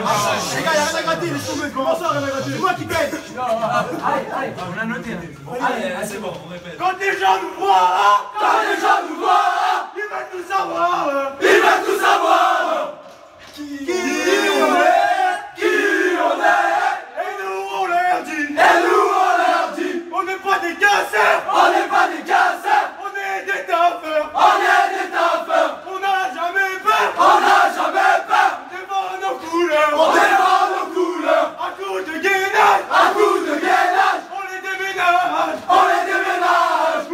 Les gars, y'a rien à gratter, laisse tomber. Comment ça, rien à gratter C'est moi qui paye Aïe, aïe, on a noté. Allez, c'est bon, on répète. Quand les gens nous voient, quand les gens nous voient, ils veulent tout savoir. Ils veulent tout savoir. Qui on est Qui on est Et nous, on leur dit. Et nous, on leur dit. On n'est pas des casseurs. On n'est pas des casseurs. on est des ménages.